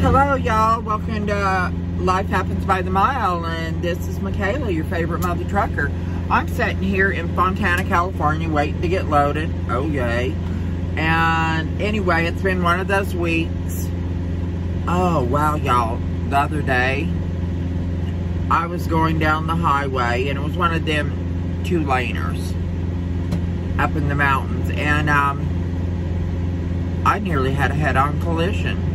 Hello, y'all. Welcome to Life Happens by the Mile, and this is Michaela, your favorite mother trucker. I'm sitting here in Fontana, California, waiting to get loaded. Oh, yay. And anyway, it's been one of those weeks. Oh, wow, y'all. The other day, I was going down the highway, and it was one of them two-laners up in the mountains, and um, I nearly had a head-on collision.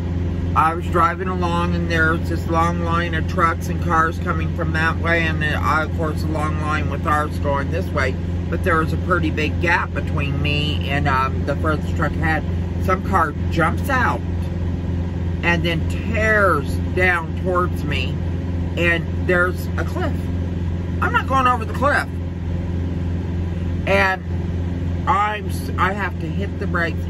I was driving along and there's this long line of trucks and cars coming from that way and I, of course, a long line with ours going this way. But there was a pretty big gap between me and um, the furthest truck had. Some car jumps out and then tears down towards me and there's a cliff. I'm not going over the cliff. And I'm, I have to hit the brakes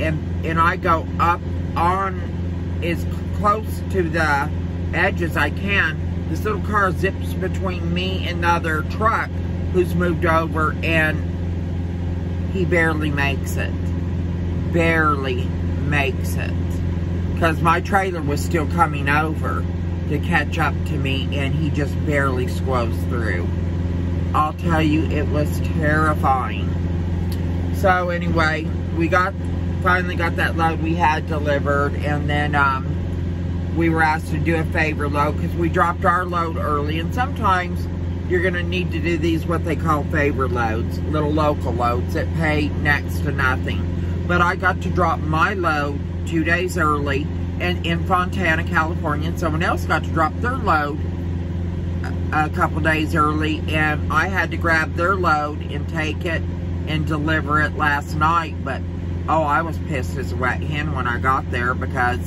and, and I go up on as close to the edge as I can. This little car zips between me and the other truck who's moved over and he barely makes it. Barely makes it. Because my trailer was still coming over to catch up to me and he just barely squoze through. I'll tell you, it was terrifying. So anyway, we got finally got that load we had delivered and then um, we were asked to do a favor load because we dropped our load early and sometimes you're going to need to do these what they call favor loads, little local loads that pay next to nothing. But I got to drop my load two days early and in Fontana, California, and someone else got to drop their load a, a couple days early and I had to grab their load and take it and deliver it last night, but Oh, I was pissed as a wet hen when I got there because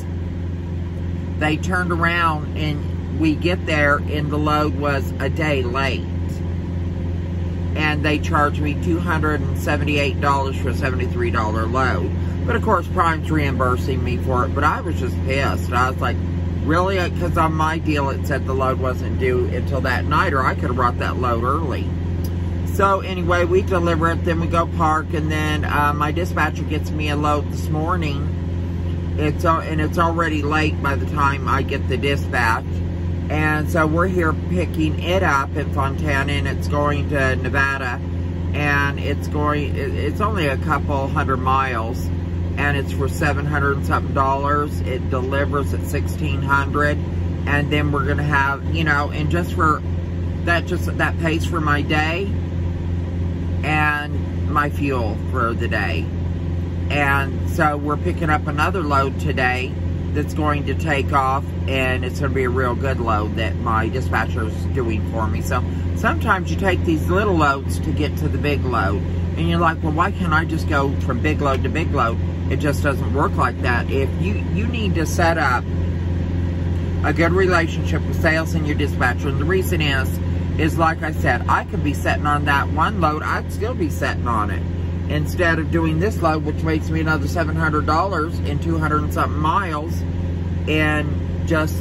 they turned around and we get there and the load was a day late. And they charged me $278 for a $73 load. But of course, Prime's reimbursing me for it. But I was just pissed. I was like, really? Because on my deal, it said the load wasn't due until that night, or I could have brought that load early. So anyway, we deliver it, then we go park, and then uh, my dispatcher gets me a load this morning. It's uh, and it's already late by the time I get the dispatch. And so we're here picking it up in Fontana, and it's going to Nevada. And it's going, it's only a couple hundred miles, and it's for 700 and something dollars. It delivers at 1600 and then we're gonna have, you know, and just for that, just that pays for my day and my fuel for the day. And so we're picking up another load today that's going to take off and it's going to be a real good load that my dispatcher is doing for me. So sometimes you take these little loads to get to the big load and you're like, well, why can't I just go from big load to big load? It just doesn't work like that. If you, you need to set up a good relationship with sales and your dispatcher, and the reason is is like I said, I could be setting on that one load, I'd still be setting on it. Instead of doing this load, which makes me another $700 in 200 and something miles, and just,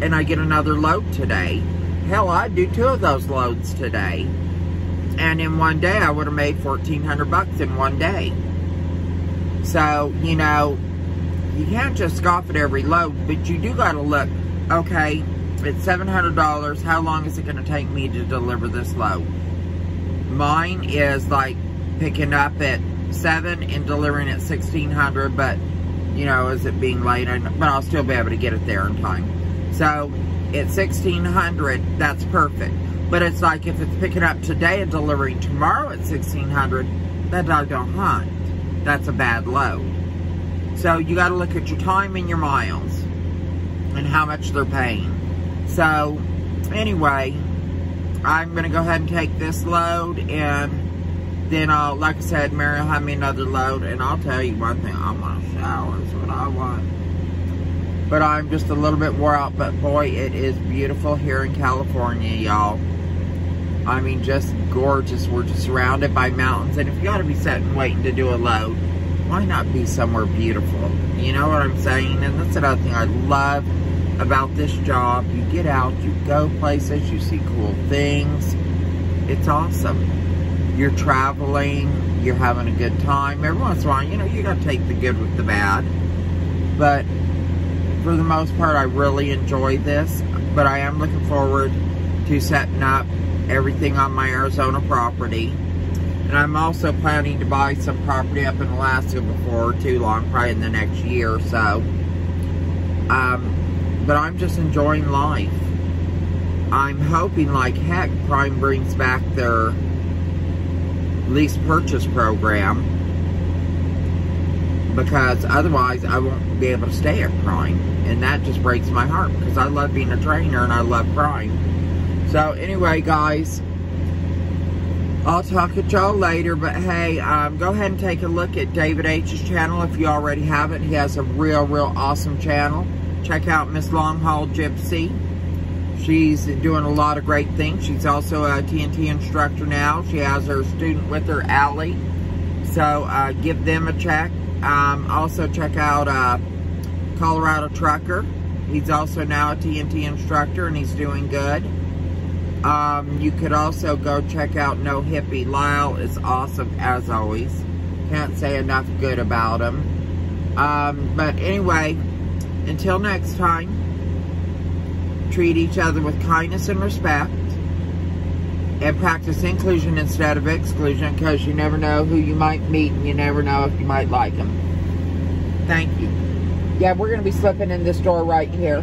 and I get another load today. Hell, I'd do two of those loads today. And in one day, I would have made 1400 bucks in one day. So, you know, you can't just scoff at every load, but you do got to look, okay, it's $700. How long is it going to take me to deliver this load? Mine is like picking up at 7 and delivering at 1600 but, you know, is it being late? But I'll still be able to get it there in time. So, at 1600 that's perfect. But it's like if it's picking up today and delivering tomorrow at 1600 that dog don't hunt. That's a bad load. So, you got to look at your time and your miles and how much they're paying. So, anyway, I'm going to go ahead and take this load and then I'll, like I said, Mary will have me another load and I'll tell you one thing, I want to shower is what I want. But I'm just a little bit wore out, but boy, it is beautiful here in California, y'all. I mean, just gorgeous. We're just surrounded by mountains. And if you got to be sitting waiting to do a load, why not be somewhere beautiful? You know what I'm saying? And that's another thing I love about this job. You get out, you go places, you see cool things. It's awesome. You're traveling, you're having a good time. Every once in a while, you know, you gotta take the good with the bad. But for the most part, I really enjoy this, but I am looking forward to setting up everything on my Arizona property. And I'm also planning to buy some property up in Alaska before too long, probably in the next year or so. Um, but I'm just enjoying life. I'm hoping like heck Prime brings back their lease purchase program because otherwise I won't be able to stay at Prime and that just breaks my heart because I love being a trainer and I love Prime. So anyway guys I'll talk to y'all later but hey um, go ahead and take a look at David H's channel if you already haven't. He has a real real awesome channel check out Miss Long Haul Gypsy She's doing a lot of great things. She's also a TNT instructor now. She has her student with her, Allie. So uh, give them a check. Um, also check out uh, Colorado Trucker. He's also now a TNT instructor and he's doing good. Um, you could also go check out No Hippie. Lyle is awesome as always. Can't say enough good about him. Um, but anyway, until next time treat each other with kindness and respect, and practice inclusion instead of exclusion because you never know who you might meet and you never know if you might like them. Thank you. Yeah, we're going to be slipping in this door right here.